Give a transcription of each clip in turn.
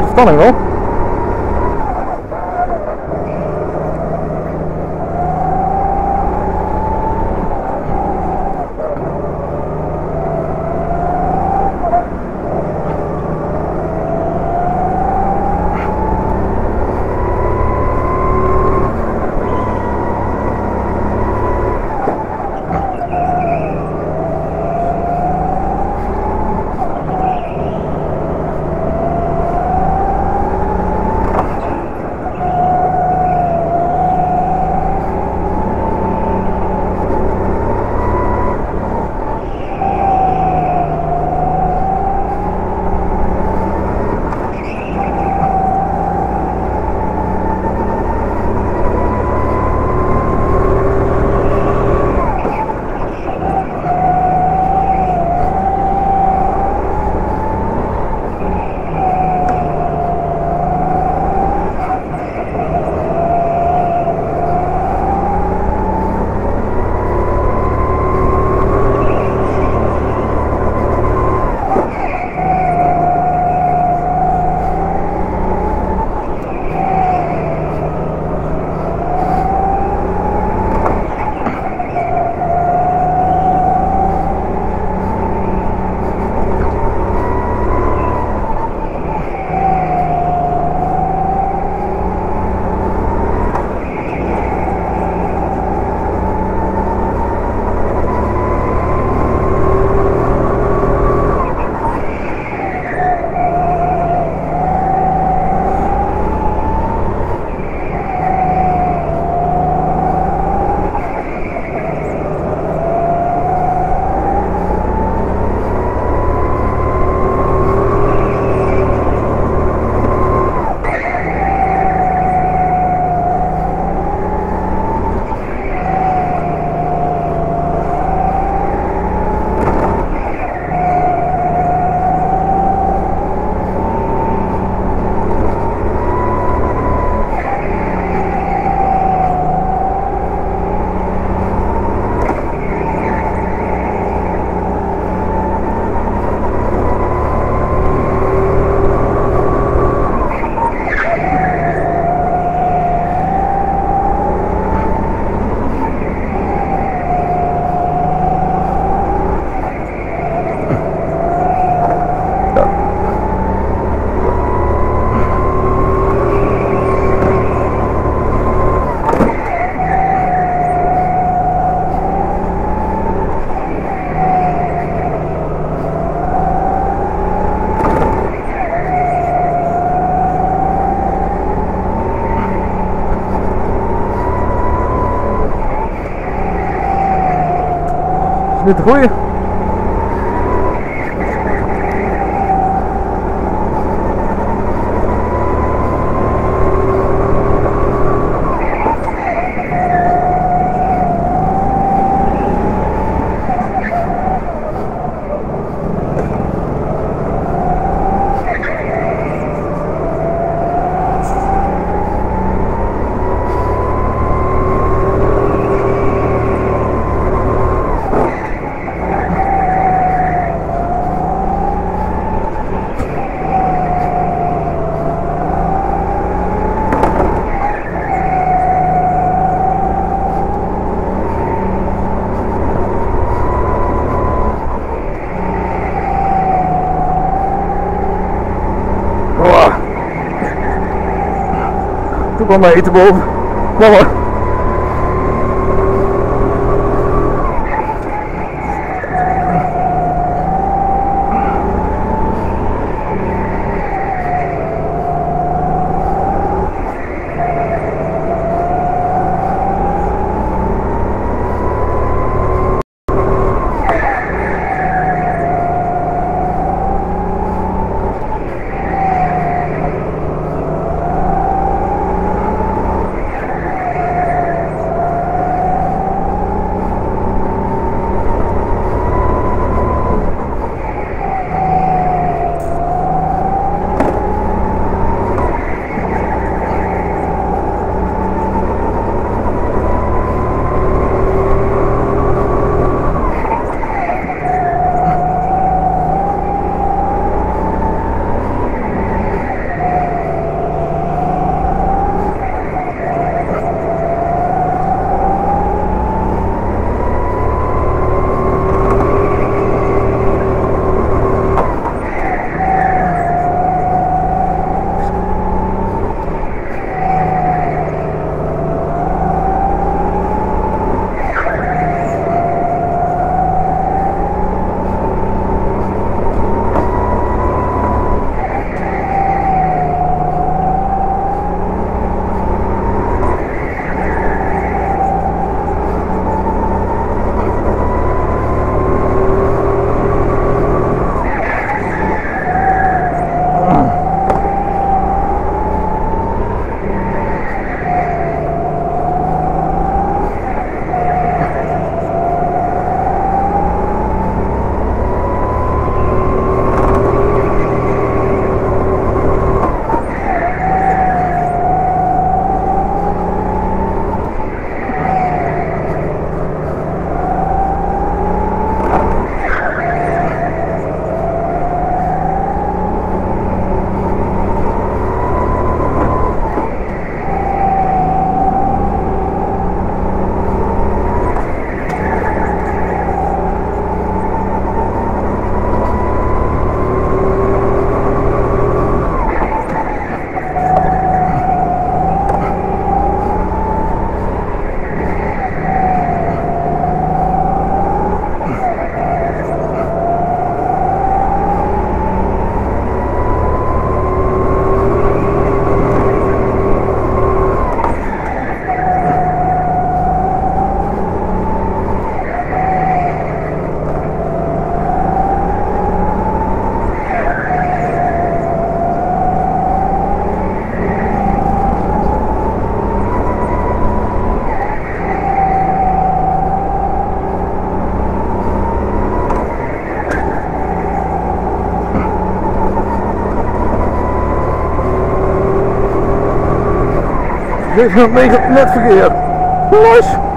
what's stunning though. Литвы. Kwam mijn eten boven. Mama. Dit is net, verkeerd. Nice.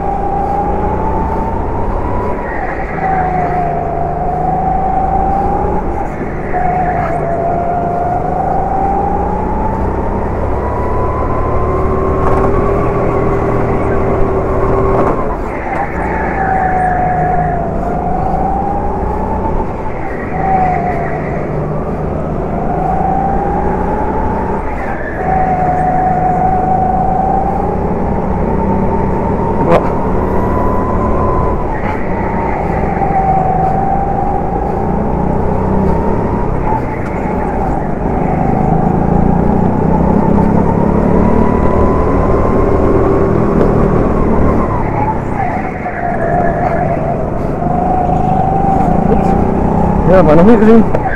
Ja, maar nog niet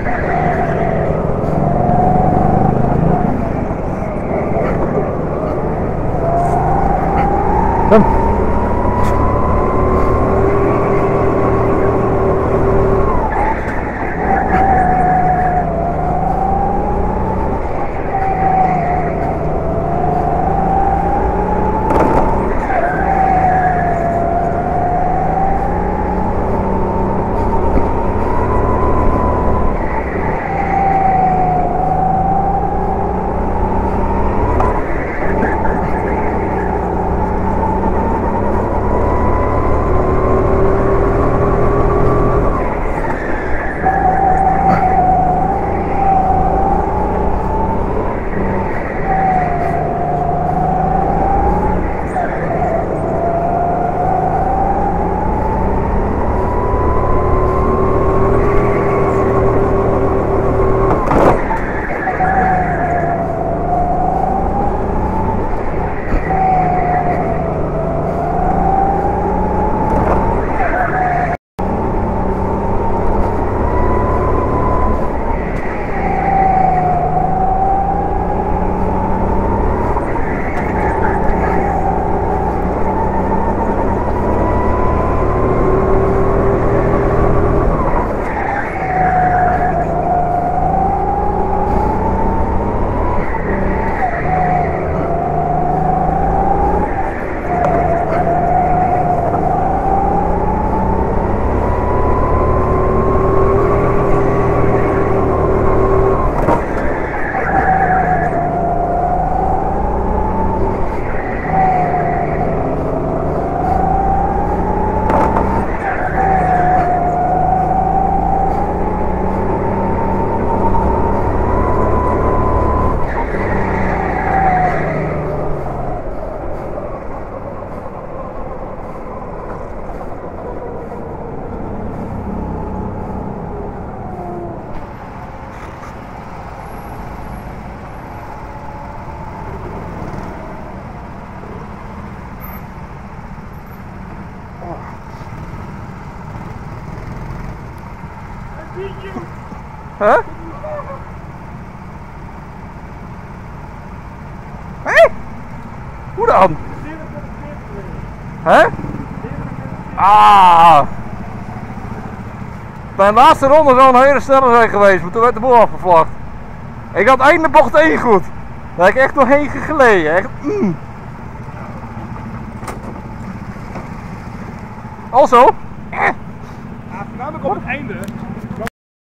Huh? Hé? Hoe dan? Hè? Ah! Mijn laatste ronde zou een hele snelle zijn geweest, maar toen werd de boel afgevlacht. Ik had einde bocht 1 goed. Daar heb ik echt doorheen geleden. Echt, mm. Also,